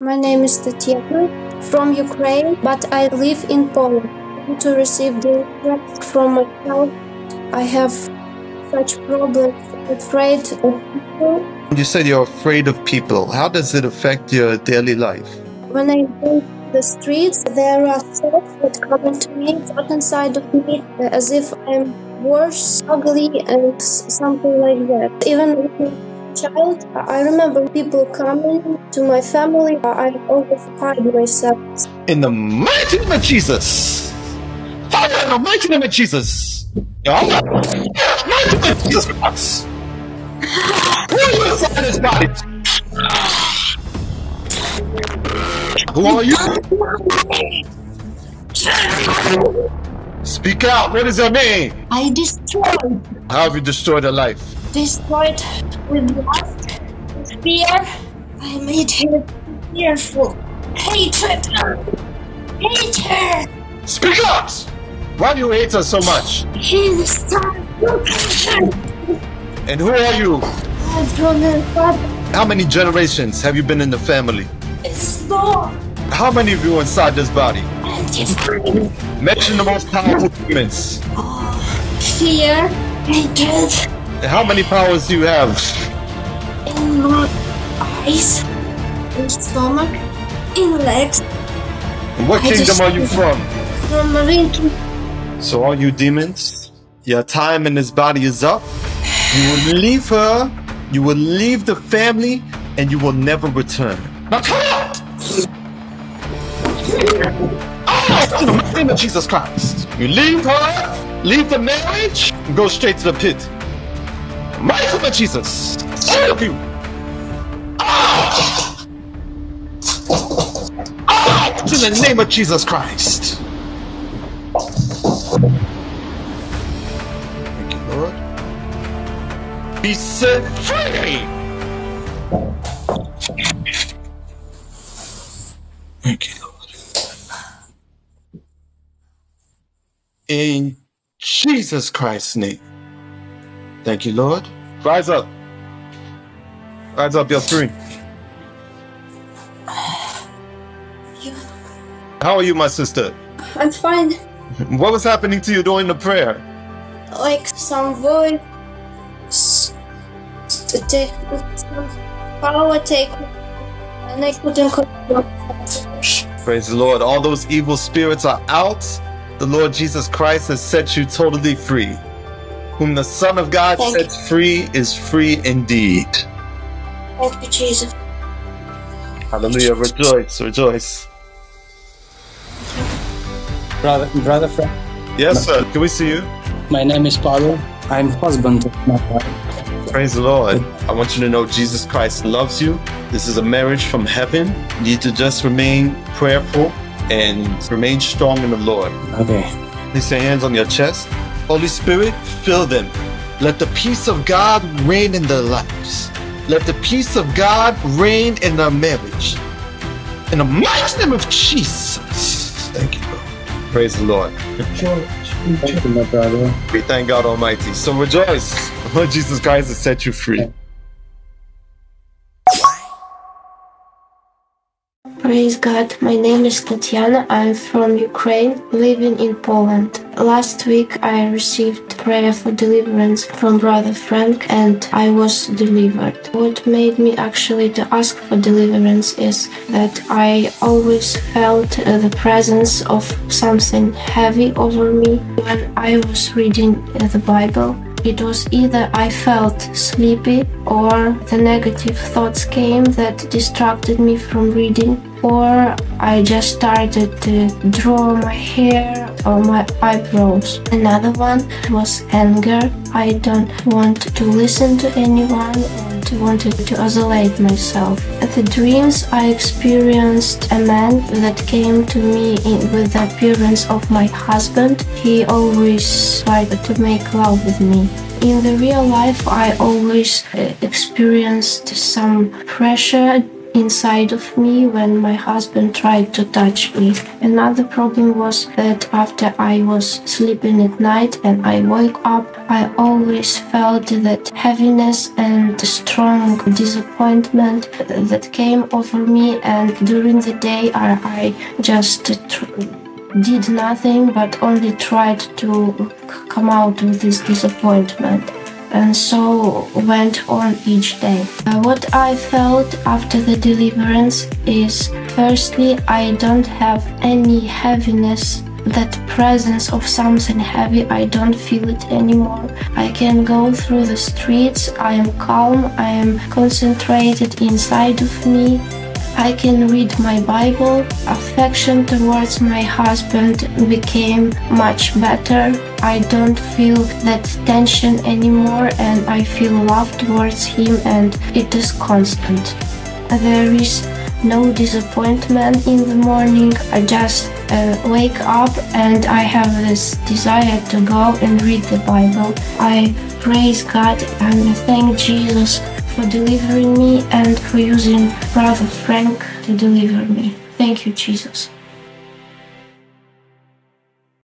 My name is Tatiana from Ukraine, but I live in Poland. To receive the from my child, I have such problems, afraid of people. You said you're afraid of people. How does it affect your daily life? When I go to the streets, there are thoughts that come into me, thought inside of me, as if I'm worse, ugly, and something like that. Even child, I remember people coming to my family. I always hide myself. In the mighty name of Jesus. Father, in the mighty name of Jesus. Yeah, in the mighty name of Jesus Christ. Who are you inside this body? Who are you? Speak out. What is your name? I destroyed, How have you destroyed a life? Destroyed with lust, with fear. I made him fearful. Hatred. Hatred. Speak out. Why do you hate us so much? He started location. And who are you? I'm from the father. How many generations have you been in the family? It's Lord. How many of you inside this body? Mention the most powerful demons. Fear. Hatred. How many powers do you have? In my eyes. In stomach. In legs. And what I kingdom are you from? From Marine So all you demons, your time in this body is up. You will leave her, you will leave the family, and you will never return. Now come out! Out! Ah! In the name of Jesus Christ. You leave her, leave the marriage, and go straight to the pit. Mighty name Jesus. All you. Out! Out! In the name of Jesus Christ. Thank you, Lord. Be set free. Thank you, Lord. In Jesus Christ's name. Thank you, Lord. Rise up. Rise up, you're free. You. How are you, my sister? I'm fine. What was happening to you during the prayer? Like some voice. To power take. And I couldn't control. Praise the Lord. All those evil spirits are out. The Lord Jesus Christ has set you totally free. Whom the Son of God Thank you. sets free is free indeed. Thank you, Jesus. Hallelujah. Rejoice, rejoice. Brother, brother friend, Yes, sir. Can we see you? my name is Paulo. I'm husband of my wife. Praise the Lord. I want you to know Jesus Christ loves you. This is a marriage from heaven. You need to just remain prayerful and remain strong in the Lord. Okay. Place your hands on your chest. Holy Spirit, fill them. Let the peace of God reign in their lives. Let the peace of God reign in their marriage. In the mighty name of Jesus. Thank you, Lord. Praise the Lord. Thank you, my brother. We thank God Almighty. So rejoice. Lord Jesus Christ has set you free. Praise God. My name is Tatiana. I'm from Ukraine, living in Poland. Last week I received prayer for deliverance from Brother Frank and I was delivered. What made me actually to ask for deliverance is that I always felt uh, the presence of something heavy over me when I was reading uh, the Bible. It was either I felt sleepy or the negative thoughts came that distracted me from reading, or I just started to draw my hair or my eyebrows. Another one was anger. I don't want to listen to anyone and wanted to isolate myself. At the dreams, I experienced a man that came to me in, with the appearance of my husband. He always tried to make love with me. In the real life, I always uh, experienced some pressure inside of me when my husband tried to touch me. Another problem was that after I was sleeping at night and I woke up, I always felt that heaviness and strong disappointment that came over me and during the day I, I just did nothing but only tried to come out with this disappointment and so went on each day. Uh, what I felt after the deliverance is firstly, I don't have any heaviness. That presence of something heavy, I don't feel it anymore. I can go through the streets, I am calm, I am concentrated inside of me. I can read my Bible. Affection towards my husband became much better. I don't feel that tension anymore and I feel love towards him and it is constant. There is no disappointment in the morning. I just uh, wake up and I have this desire to go and read the Bible. I praise God and thank Jesus for delivering me and for using Brother Frank to deliver me. Thank you, Jesus.